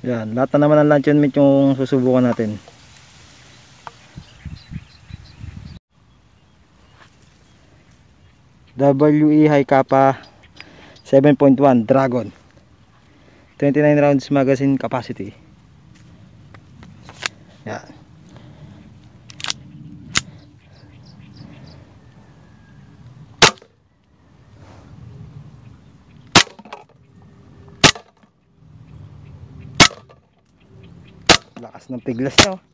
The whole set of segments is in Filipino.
Yan, lahat na naman ng luncheon meat yung susubukan natin. WE High Kappa 7.1 Dragon. 29 rounds magazine capacity. Yan lakas ng piglas nyo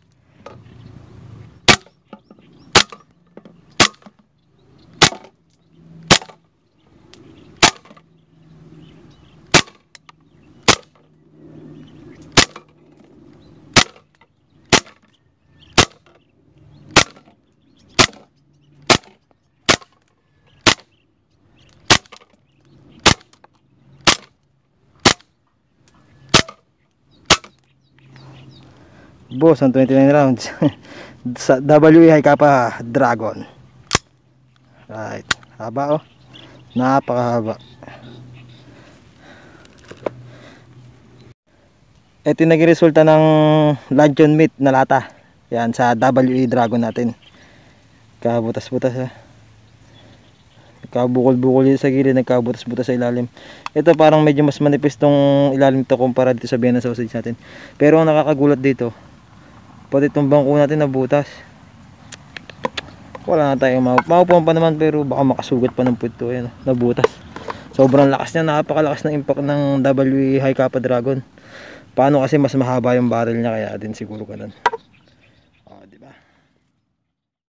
Boss, ang 29 rounds. Sa WE High Kappa Dragon. Right. Haba oh. Napakahaba. Ito yung naging resulta ng luncheon meat na lata. Yan sa WE Dragon natin. Kabutas-butas ha. Nagkabukol-bukol yun sa gilid, nagkabutas-butas sa ilalim. Ito parang medyo mas manipis tong ilalim ito kumpara dito sa Vienna sausage natin. Pero ang nakakagulat dito, pati itong bangko natin nabutas wala na tayong maup maupuan pa naman pero baka makasugat pa ng puto yan, nabutas sobrang lakas niya napakalakas ng impact ng WE High Kappa Dragon. Paano kasi mas mahaba yung barrel niya kaya din siguro ganun